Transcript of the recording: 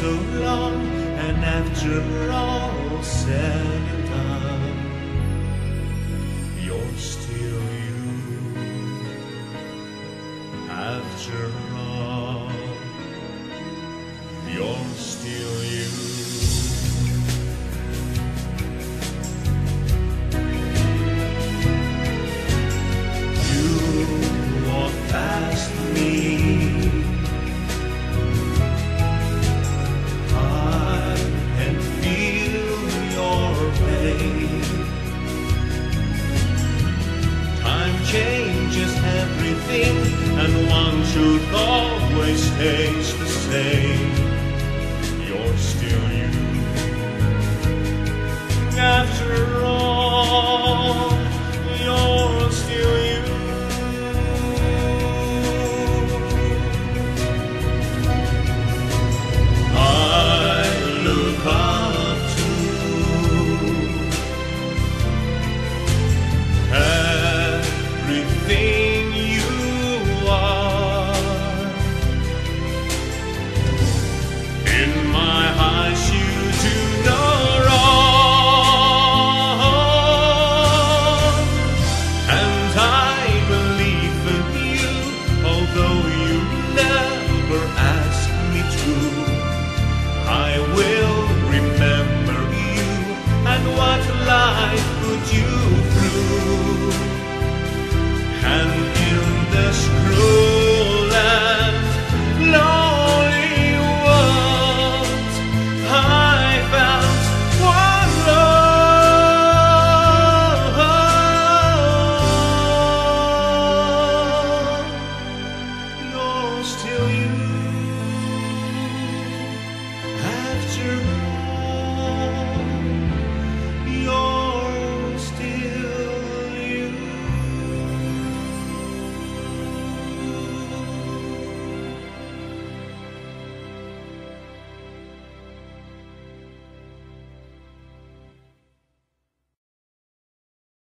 so long, and after all said and done, you're still you. After truth always stays the same. You're still you. After all, you're still you. I look up to everything. life put you through.